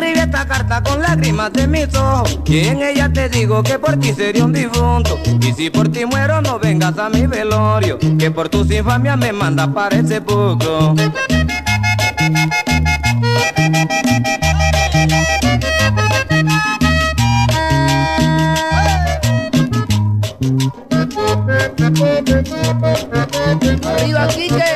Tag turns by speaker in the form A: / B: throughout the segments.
A: esta carta con lágrimas de mis ojos. Y en ella te digo que por ti sería un difunto. Y si por ti muero no vengas a mi velorio. Que por tus infamias me mandas para ese poco.
B: ¡Arriba, Quique!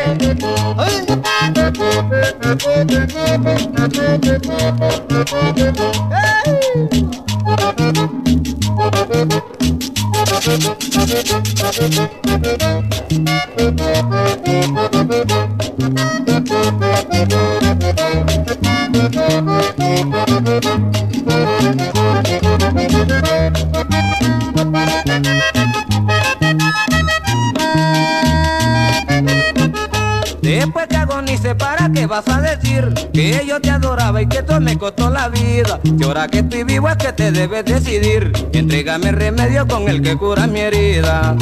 A: Después que agonice, ¿para qué vas a decir? Que yo te adoraba y que todo me costó la vida. Que ahora que estoy vivo es que te debes decidir. Entrégame el remedio con el que cura mi herida.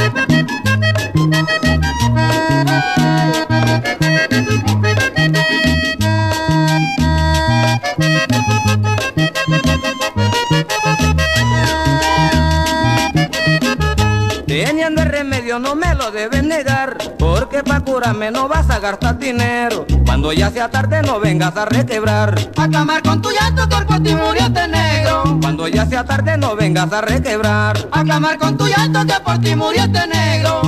A: Teniendo el remedio no me lo debes negar, porque pa' curarme no vas a gastar dinero. Cuando ya sea tarde no vengas a requebrar.
B: A clamar con tu llanto que por ti murió este negro.
A: Cuando ya sea tarde no vengas a requebrar.
B: A clamar con tu llanto que por ti murió este negro.